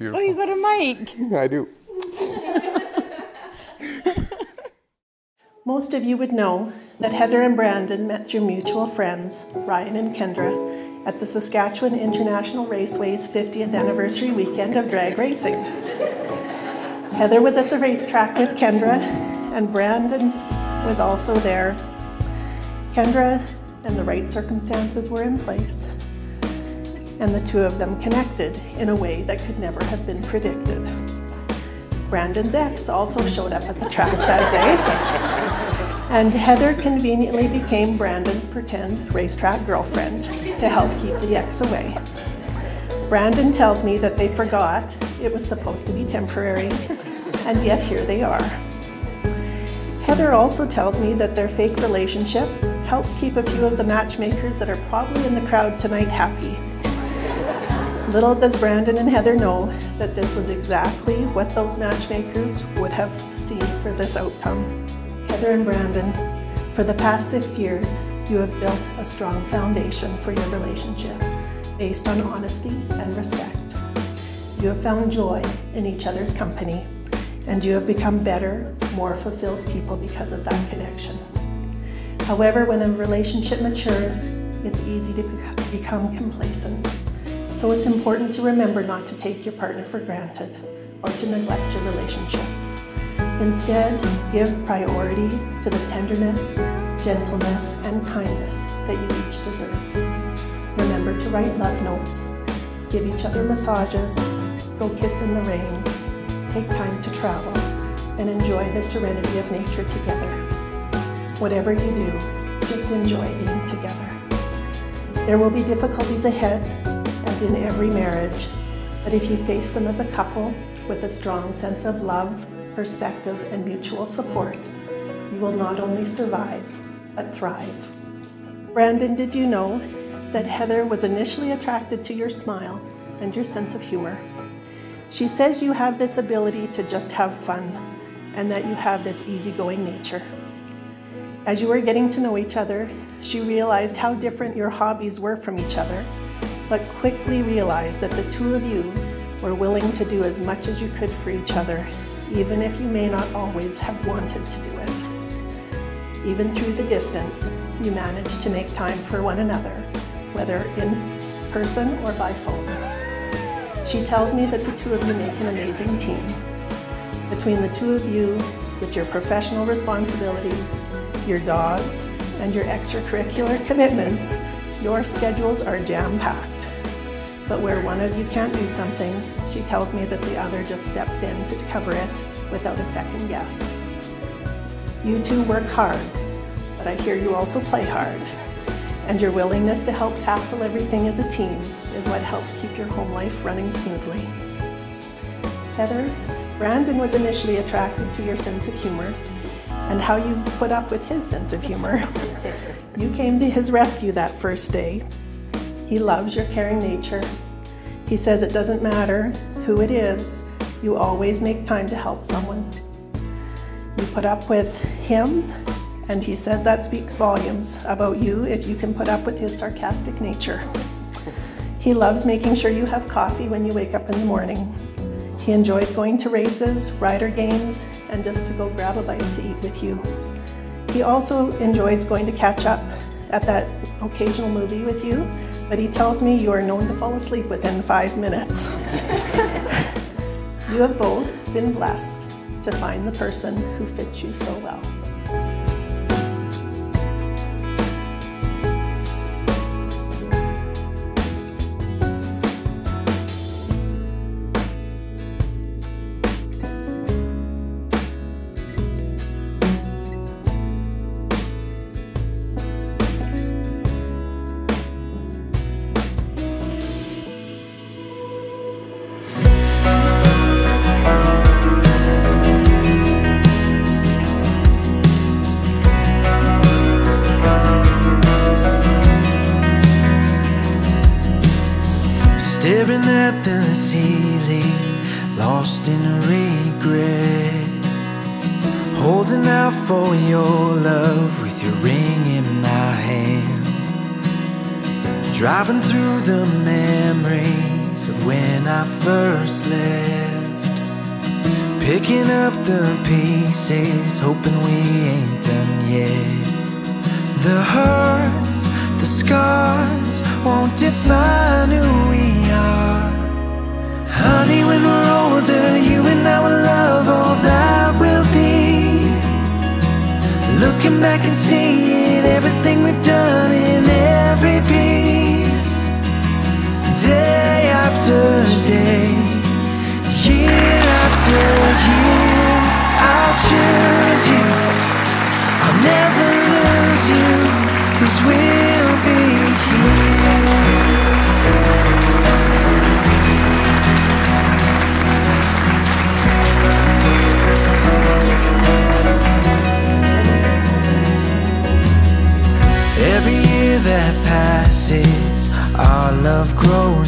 Oh, you look Oh, you got a mic. I do. Most of you would know that Heather and Brandon met through mutual friends, Ryan and Kendra, at the Saskatchewan International Raceway's 50th anniversary weekend of drag racing. Heather was at the racetrack with Kendra, and Brandon was also there. Kendra and the right circumstances were in place, and the two of them connected in a way that could never have been predicted. Brandon's ex also showed up at the track that day. And Heather conveniently became Brandon's pretend racetrack girlfriend to help keep the ex away. Brandon tells me that they forgot it was supposed to be temporary, and yet here they are. Heather also tells me that their fake relationship helped keep a few of the matchmakers that are probably in the crowd tonight happy. Little does Brandon and Heather know that this was exactly what those matchmakers would have seen for this outcome. Heather and Brandon, for the past six years, you have built a strong foundation for your relationship based on honesty and respect. You have found joy in each other's company, and you have become better, more fulfilled people because of that connection. However, when a relationship matures, it's easy to become complacent. So it's important to remember not to take your partner for granted or to neglect your relationship. Instead, give priority to the tenderness, gentleness, and kindness that you each deserve. Remember to write love notes, give each other massages, go kiss in the rain, take time to travel, and enjoy the serenity of nature together. Whatever you do, just enjoy being together. There will be difficulties ahead, as in every marriage, but if you face them as a couple with a strong sense of love, perspective, and mutual support, you will not only survive, but thrive. Brandon, did you know that Heather was initially attracted to your smile and your sense of humor? She says you have this ability to just have fun and that you have this easygoing nature. As you were getting to know each other, she realized how different your hobbies were from each other, but quickly realized that the two of you were willing to do as much as you could for each other, even if you may not always have wanted to do it. Even through the distance, you managed to make time for one another, whether in person or by phone. She tells me that the two of you make an amazing team. Between the two of you, with your professional responsibilities, your dogs, and your extracurricular commitments, your schedules are jam-packed. But where one of you can't do something, she tells me that the other just steps in to cover it without a second guess. You two work hard, but I hear you also play hard. And your willingness to help tackle everything as a team is what helps keep your home life running smoothly. Heather, Brandon was initially attracted to your sense of humor and how you put up with his sense of humor. you came to his rescue that first day. He loves your caring nature. He says it doesn't matter who it is, you always make time to help someone. You put up with him, and he says that speaks volumes about you if you can put up with his sarcastic nature. He loves making sure you have coffee when you wake up in the morning. He enjoys going to races, Rider games, and just to go grab a bite to eat with you. He also enjoys going to catch up at that occasional movie with you but he tells me you are known to fall asleep within five minutes. you have both been blessed to find the person who fits you so well. At the ceiling, lost in regret. Holding out for your love with your ring in my hand. Driving through the memories of when I first left. Picking up the pieces, hoping we ain't done yet. The hurts, Looking back and seeing everything we've done in every piece. Day after day, year after year,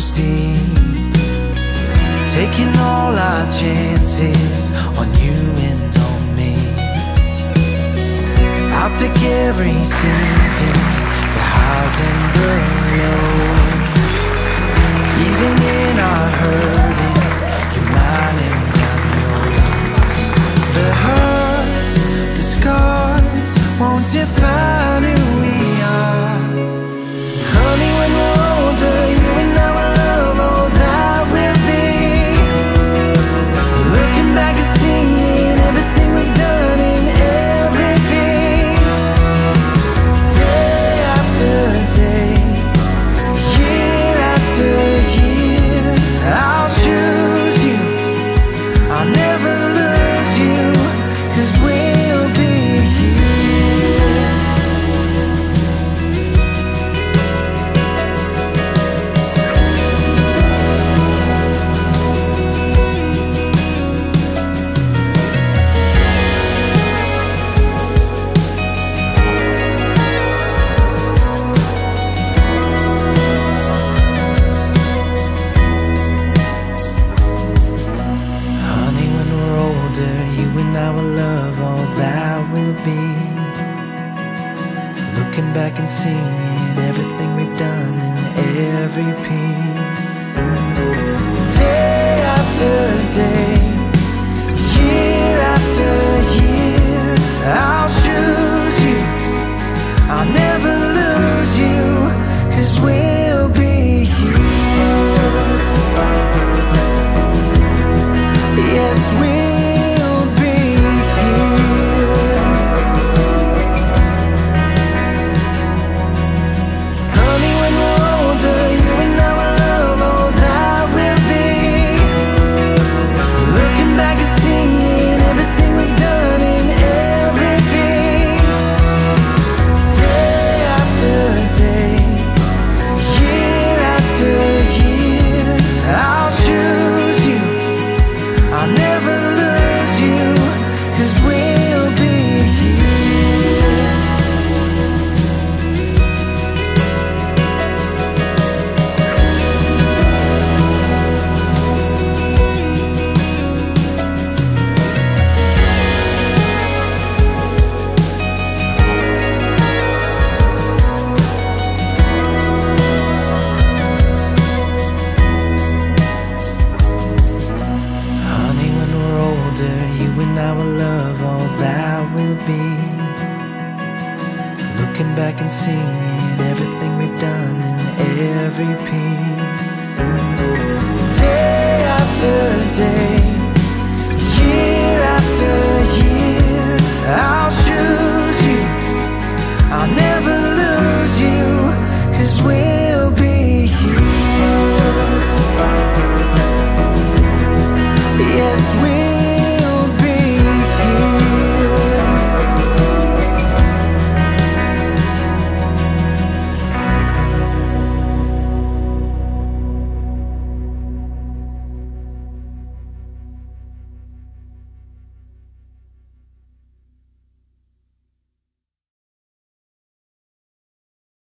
grows deep. Taking all our chances on you and on me. I'll take every season, the highs and the lows. Even in our hurting, you're mine and I'm. The hurts, the scars won't define who we are. Honey, when never Looking can see seeing everything we've done in every piece. be. Looking back and seeing everything we've done in every piece. Day after day, year after year, I'll choose you. I'll never lose you, cause we'll be here. Yes, we'll.